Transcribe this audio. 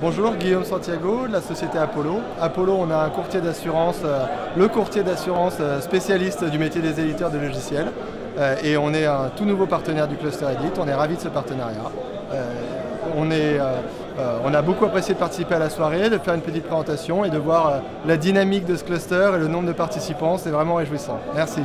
Bonjour, Guillaume Santiago de la société Apollo. Apollo, on a un courtier d'assurance, euh, le courtier d'assurance euh, spécialiste du métier des éditeurs de logiciels. Euh, et on est un tout nouveau partenaire du Cluster Edit. On est ravis de ce partenariat. Euh, on, est, euh, on a beaucoup apprécié de participer à la soirée, de faire une petite présentation et de voir la dynamique de ce cluster et le nombre de participants. C'est vraiment réjouissant. Merci.